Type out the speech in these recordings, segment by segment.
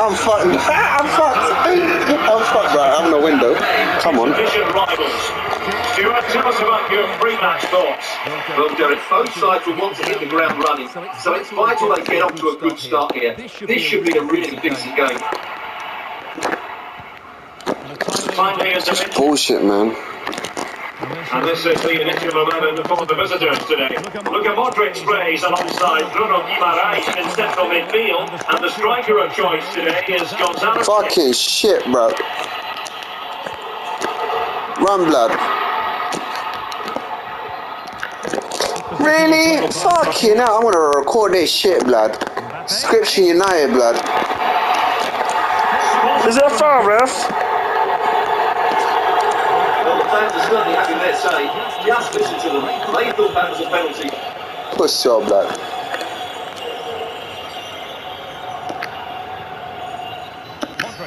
I'm fucked. I'm fucked. I'm fucked, bro. I'm in the window. Come on. Division rivals. Stuart, tell us about your pre-match thoughts. Well, Derek, uh, both sides will want to hit the ground running, so it's vital they get off to a good start here. This should be a really decent game. Finally, as Just mentioned, bullshit, man. And this is the initial 11 for the visitors today. Luka Modric plays alongside Bruno Guimaraes in central midfield, and the striker of choice today is Gonzalo. Fucking shit, bro. Run, blood. Really? Fucking hell. I want to record this shit, blood. Scripture United, blood. Is that far, ref? Well, the fans are certainly having their say. Just listen to them. They thought that was a penalty. Push your blood.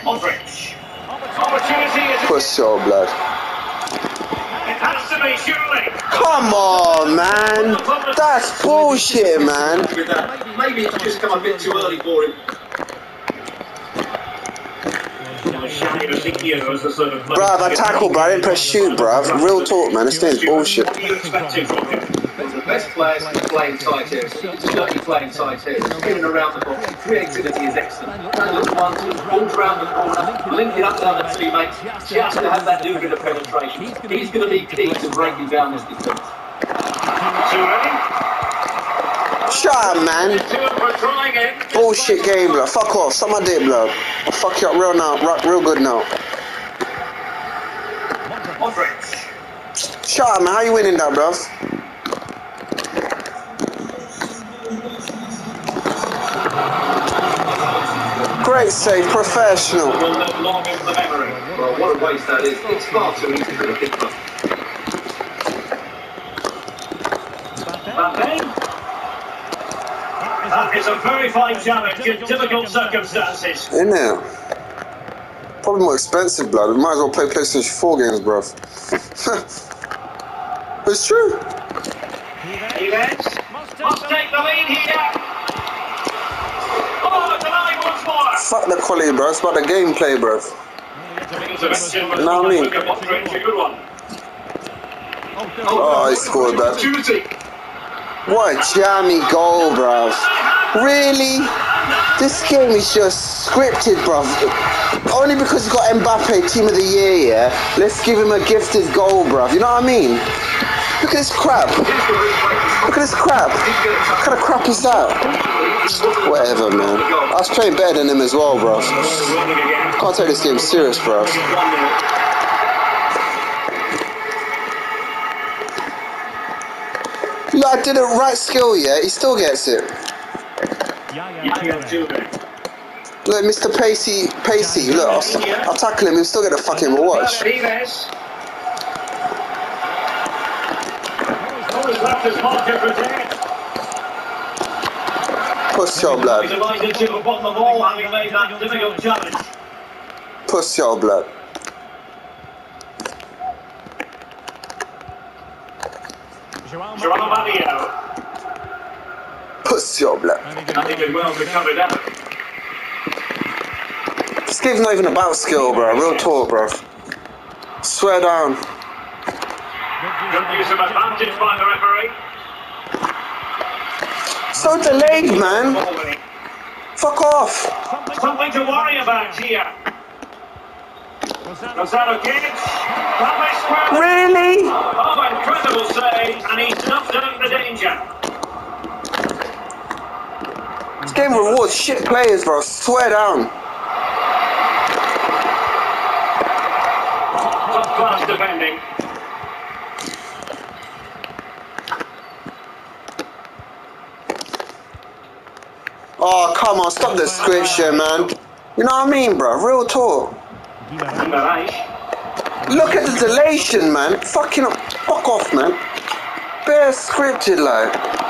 Modric. Opportunity is Push your blood. it has to be surely. Come on, man. That's bullshit, man. Maybe it's just come a bit too early for him. Bruv, I tackle, bro. I didn't press shoot, bruv. Real talk, man. This thing's bullshit. What are you expecting from him? One of the best players is playing tight here. Certainly playing tight here. Spinning around the ball. Creativity is excellent. That little one, balls around the corner, link it up down the teammates. Just to have that little bit of penetration. He's going to be key to breaking down this defence. Too early? Shut up, man. Bullshit game, blood. Fuck off. Suck my dick, blood. I'll fuck you up real now. Real good now. Shut up, man. How you winning that, bruv? Great save, professional. Well, what a waste that is. It's far too easy. Is a very fine challenge in difficult circumstances. In there. Probably more expensive, blood. We might as well play PlayStation 4 games, bruv. it's true. Evans must take the lead here. Oh, denied once more. Fuck the quality, bro. It's about the gameplay, bruv. Intervention was Know what I mean? Luka Modric, a good one. Oh, he scored that. What a jammy goal, bruv. Really? This game is just scripted, bruv. Only because he's got Mbappe Team of the Year, yeah? Let's give him a gifted goal, bruv. You know what I mean? Look at this crap. Look at this crap. What kind of crap is that? Whatever, man. I was playing better than him as well, bruv. Can't take this game serious, bruv. 1-0. Look, I did it right skill, yeah? He still gets it. Look, Mr. Pacey, Pacey, look, I'll, I'll tackle him, he'll still get a fucking watch. Neves. He's left his mark to protect. Push your blood. He's delighted to have won the ball, having made that difficult challenge. Push your blood. Joao Mario. Your blood. And he did well to cover it. This game's not even about skill, bro. Real talk, bro. Swear down. Good use of advantage by the referee. So delayed, man. Fuck off. Something to worry about here. Giggs. That square. Really? Oh, incredible save, and he snuffed out the danger. Game rewards shit players, bro. Swear down. Class defending. Oh, come on. Stop the script shit, man. You know what I mean, bro? Real talk. Look at the delation, man. Fucking. Fuck off, man. Bare scripted, like.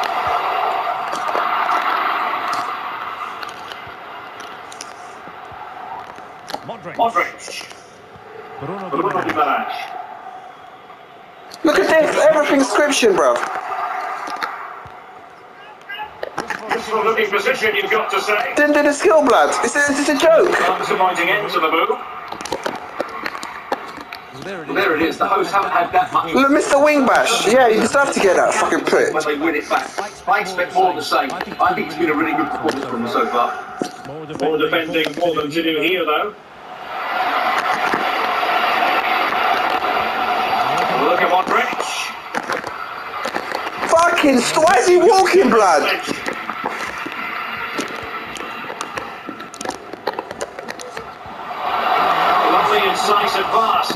Modric. Bruno Bruno Guimaraes. Guimaraes. Look at this. Everything's scription, bro. professional looking position, you've got to say. Didn't do the skill, blood. It's a, it's a joke. Disappointing end to the move. Well, there it is. The hosts haven't had that much. Look, Mr. Wingbash. Yeah, you deserve to get that fucking prick. when they win it back. I expect more of the same. I think it's been a really good performance from them so far. More defending for them to do here, though. Look at Modric. St- why is he walking, blood? Lovely incisive pass.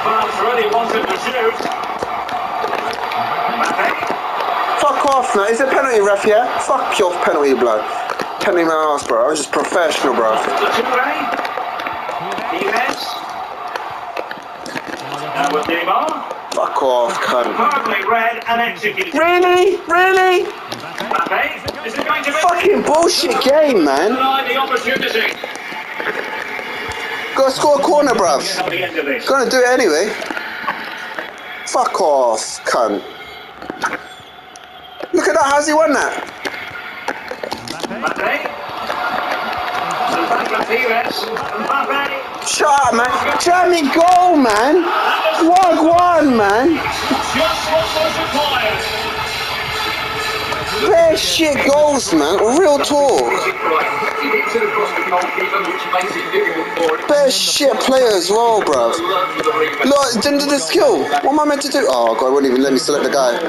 Fans really wanted to shoot. Fuck off, now. Is it penalty, ref, yeah? Fuck your penalty, blood. Penalty my ass, bro. I was just professional, bro. Now with Neymar. Fuck off, cunt. Read and executed. Really? Really? Mbappe. Is going to be? Fucking bullshit game, man. The opportunity. Gotta score a corner, bruv. At the end of this. Gonna do it anyway. Fuck off, cunt. Look at that, how's he won that? Mbappe. Back. Mbappe. Shut up, man. Jamie goal, man. One one, man. Bare shit goals, man. Real talk. Bare shit player as well, bruv. Look, didn't do the skill. What am I meant to do? Oh, God, wouldn't even let me select the guy.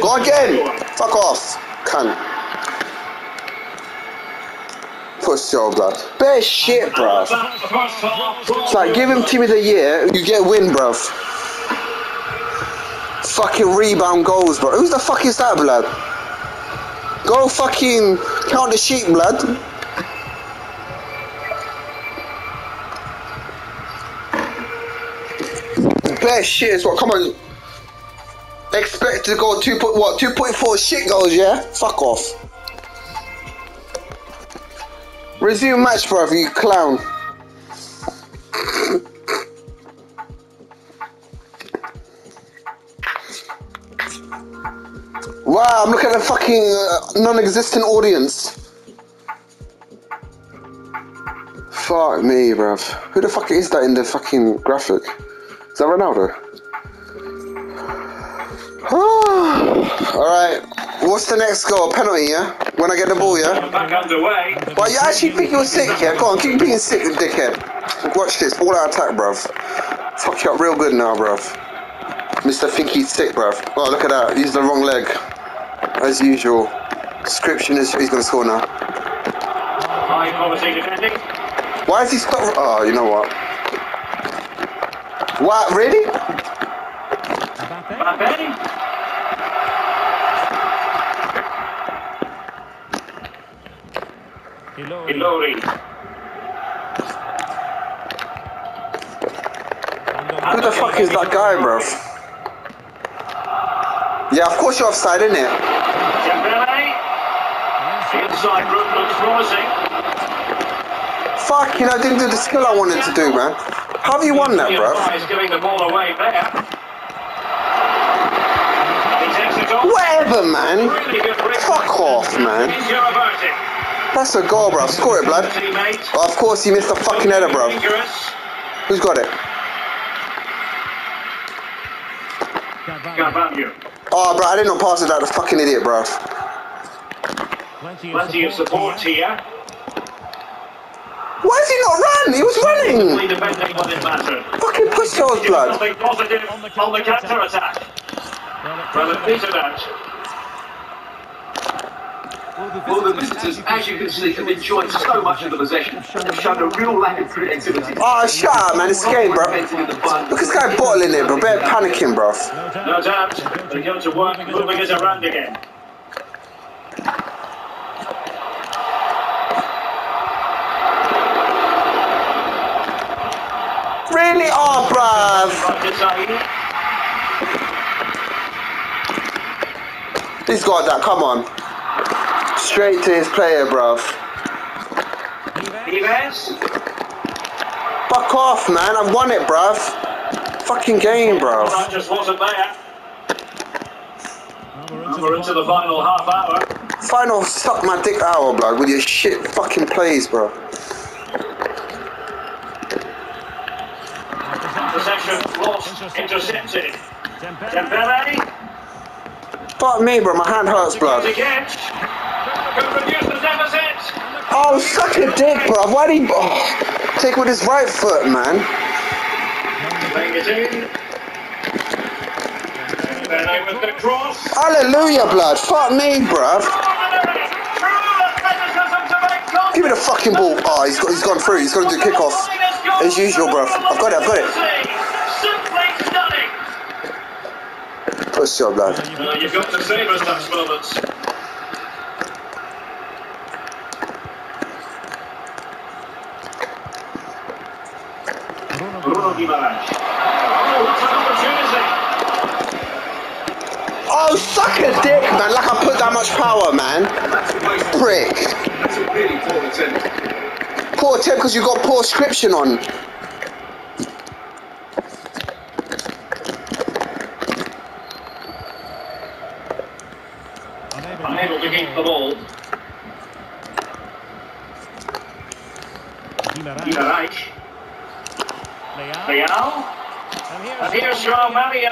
Go again. Fuck off. Cunt. Push your blood. Bare shit, bruv. It's like, give him team of the year, you get win, bruv. Fucking rebound goals, bro. Who's the fuck is that, blood? Go fucking count the sheep, blood. Bare shit is what? Come on. Expect to go two point what? Two point four shit goals, yeah? Fuck off. Resume match, bruv, you clown. Wow, I'm looking at a fucking uh, non-existent audience. Fuck me, bruv. Who the fuck is that in the fucking graphic? Is that Ronaldo? Alright, what's the next goal? Penalty, yeah? When I get the ball, yeah? Back underway. But you actually think you're sick, yeah? Go on, keep being sick, dickhead. Watch this, ball out attack, bruv. Fuck you up real good now, bruv. Mr. Think he's sick, bruv. Oh, look at that, he's the wrong leg. As usual. Description is he's gonna score now. High quality defending. Why is he stop? Oh, you know what? What? Really? Mbappe. Ilori. Who the fuck is that guy, bruv? Yeah, of course you're offside, innit? Dembele. Inside route looks promising. Fuck, you know, I didn't do the skill I wanted to do, man. How have you won that, bruv? He's giving the ball away there. He takes it off. Whatever, man. Really good break. Fuck off, man. That's a goal, bruv. Score it, blood. Oh, of course, he missed the fucking header. Dangerous. Who's got it? Oh, bro, I didn't pass it out. The fucking idiot, bruv. Plenty of support here. Why has he not run? He was running. Fucking push those, blood. On the counter attack. Well, it petered out. Well, the visitors, as you can see, have enjoyed so much of the possession. They've shown a real lack of creativity. Oh, shut up, man. It's a game, bro. Look at this guy bottling it, bro. Better panicking, bruv. No doubt. They go to work, moving it around again. Really? Oh, bruv. He's got that. Come on. Straight to his player, bruv. Neves. Fuck off, man. I've won it, bruv. Fucking game, Well, bruv. that just wasn't there. We're into the final half hour. Final suck my dick hour, blood, with your shit fucking plays, bro. Possession lost, intercepted. Dembele, Fuck me, bro. My hand hurts, blood. The. Oh, suck a dick, bro. Why do you... Oh, take with his right foot, man. The. Hallelujah, blood. Fuck me, bruv. Give me the fucking ball. Oh, he's, got, he's gone through. He's got to do kickoff. As usual, bruv. I've got it, I've got it. Push your blood. Uh, you've got to savour such moments. Bruno Guimaraes. Oh, that's an opportunity. Oh, suck a dick, man. Like I put that much power, man. That's a waste. Prick. That's a really poor attempt. Poor tip because you got poor scription on. Unable to keep the ball. Guimaraes. Leal. And here's João Mario.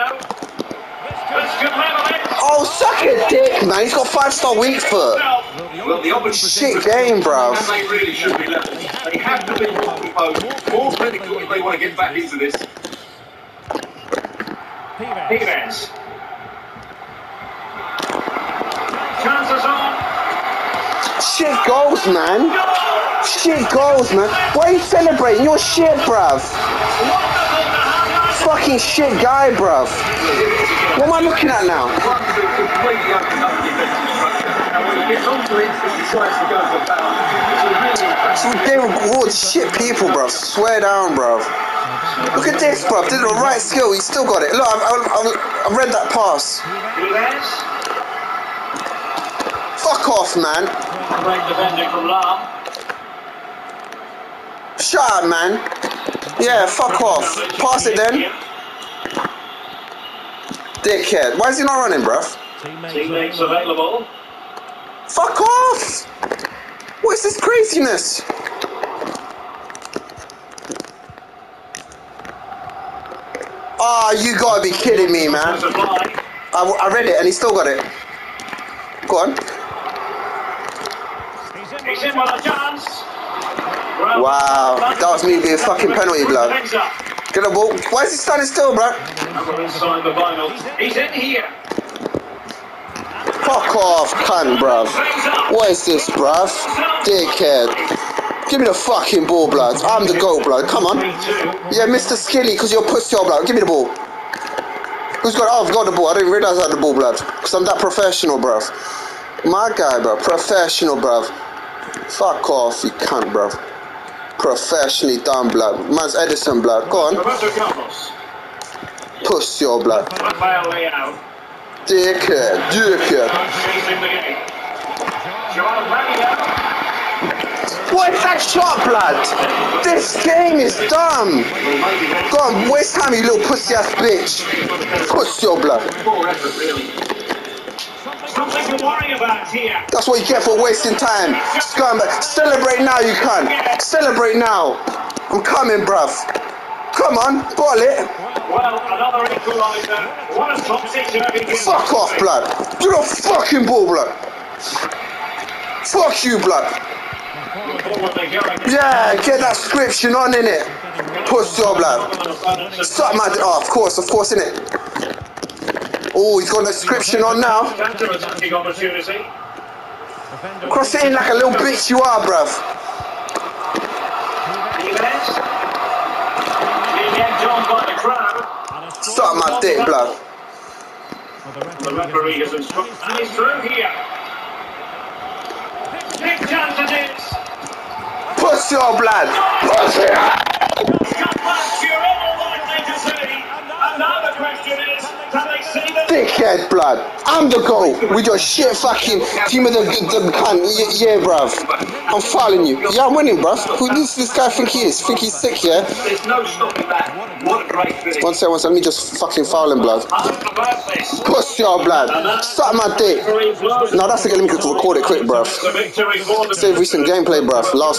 This could level it. Oh, suck a dick, man. He's got five star weak foot. Well, the opposition Shit game, bro. and they really should be level. They have to be more composed, more clinical if they want to get back into this. Pires. Chances on. Shit goals, man. Shit goals, man. Why are you celebrating? You're shit, bruv. Fucking shit guy, bruv. What am I looking at now? They reward shit people, bruv. Swear down, bruv. Look at this, bruv. Did the right skill. He still got it. Look, I've, I've- I've read that pass. Fuck off, man. Great defending from Lam. Shut up, man. Yeah, fuck off. Pass it then. Dickhead. Why is he not running, bruv? Teammates available. Fuck off! What is this craziness? Ah, you gotta be kidding me, man. I, I read it and he still got it. Go on. He's in with a chance. Well, Wow, that was me being a fucking penalty, blood. Get the ball. Why is he standing still, bro? Inside the vinyl. He's in here. Fuck off, cunt, bruv. What is this, bruv? Dickhead. Give me the fucking ball, blood. I'm the goat, blood. Come on. Yeah, Mr. Skilly, because you're pussy, blood. Give me the ball. Who's got? Oh, I've got the ball. I didn't realize I had the ball, blood. Because I'm that professional, bruv. My guy, bro. Professional, bruv. Fuck off, you cunt, bruv. Professionally done, blood. Man's Edison, blood. Go on. Pussy, oh, blood. Dickhead. Dickhead. Chasing the game. João Mario. What is that shot, blood? This game is dumb. Go on, waste time, you little pussy ass bitch. Pussy, your blood. Something to worry about here. That's what you get for wasting time. Scumbag. Celebrate now, you cunt. Celebrate now. I'm coming, bruv. Come on, ball it. Well, another equaliser. What a topsy-turvy. Fuck off, blood. Do the fucking ball, blood. Fuck you, blood. Forward they go again. Yeah, get that scription on in it. Pussy, oh, blood. Suck my. Oh, of course, of course, innit. Oh, he's got the scription on now. Cross it in like a little bitch you are, bruv. Jimenez. Being egged on by the crowd. Suck my dick, blood. The referee has instructed. And he's through here. Big chance it is. Pussy, blood. Pussy. Blood. I'm the goal with your shit fucking team of the, the, the cunt. Yeah, yeah, bruv. I'm fouling you. Yeah, I'm winning, bruv. Who does this guy think he is? Think he's sick, yeah? One second, one second. Let me just fucking foul him, blood. Push your blood. Suck my dick. No, that's again. Let me record it quick, bruv. Save recent gameplay, bruv. Last